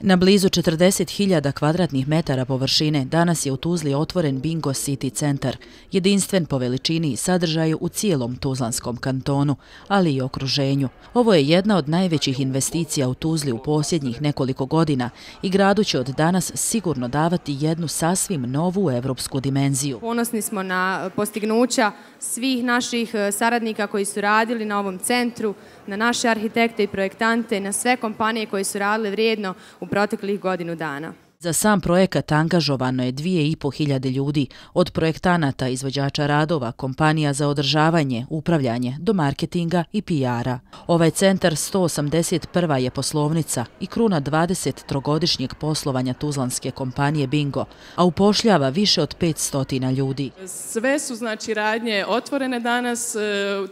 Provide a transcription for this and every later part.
Na blizu 40.000 kvadratnih metara površine danas je u Tuzli otvoren Bingo City centar, jedinstven po veličini i sadržaju u cijelom Tuzlanskom kantonu, ali i okruženju. Ovo je jedna od najvećih investicija u Tuzli u posljednjih nekoliko godina i gradu će od danas sigurno davati jednu sasvim novu evropsku dimenziju. Ponosni smo na postignuća svih naših e, saradnika koji su radili na ovom centru, na naše arhitekte i projektante, na sve kompanije koje su radile vrijedno u proteklih godinu dana. Za sam projekat angažovano je 2500 ljudi, od projektanata, izvođača radova, kompanija za održavanje, upravljanje, do marketinga i PR-a. Ovaj centar 181. je poslovnica i kruna 23-godišnjeg poslovanja tuzlanske kompanije Bingo, a upošljava više od 500 ljudi. Sve su znači radnje otvorene danas, e,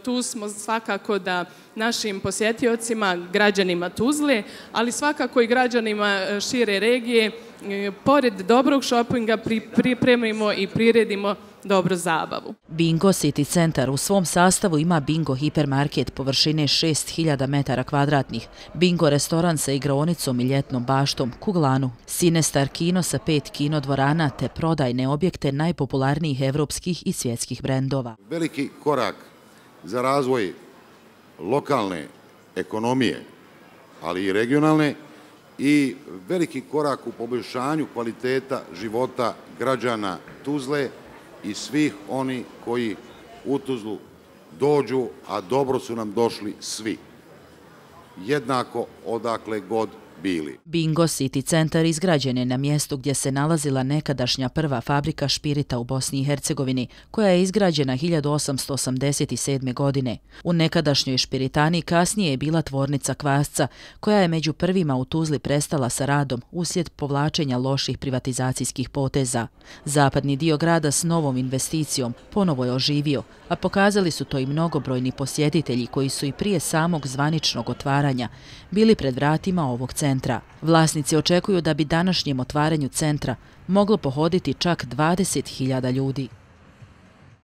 tu smo svakako da našim posjetiocima, građanima Tuzle, ali svakako i građanima e, šire regije, e, pored dobrog šopinga pripremimo i priredimo dobru zabavu. Bingo City Center u svom sastavu ima Bingo hipermarket površine 6000 metara kvadratnih, Bingo restoran sa igronicom i ljetnom baštom, kuglanu, Sinestar kino sa pet kino dvorana te prodajne objekte najpopularnijih evropskih i svjetskih brendova. Veliki korak za razvoj lokalne ekonomije, ali i regionalne, i veliki korak u poboljšanju kvaliteta života građana Tuzle i svih oni koji u Tuzlu dođu, a dobro su nam došli svi. Jednako odakle god bili. Bingo City centar izgrađen je na mjestu gdje se nalazila nekadašnja prva fabrika špirita u Bosni i Hercegovini, koja je izgrađena 1887. godine. U nekadašnjoj špiritani kasnije je bila tvornica kvasca, koja je među prvima u Tuzli prestala sa radom uslijed povlačenja loših privatizacijskih poteza. Zapadni dio grada s novom investicijom ponovo je oživio, a pokazali su to i mnogobrojni posjetitelji koji su i prije samog zvaničnog otvaranja bili pred vratima ovog centra centra. Vlasnici očekuju da bi današnjem otvaranju centra moglo pohoditi čak 20.000 ljudi.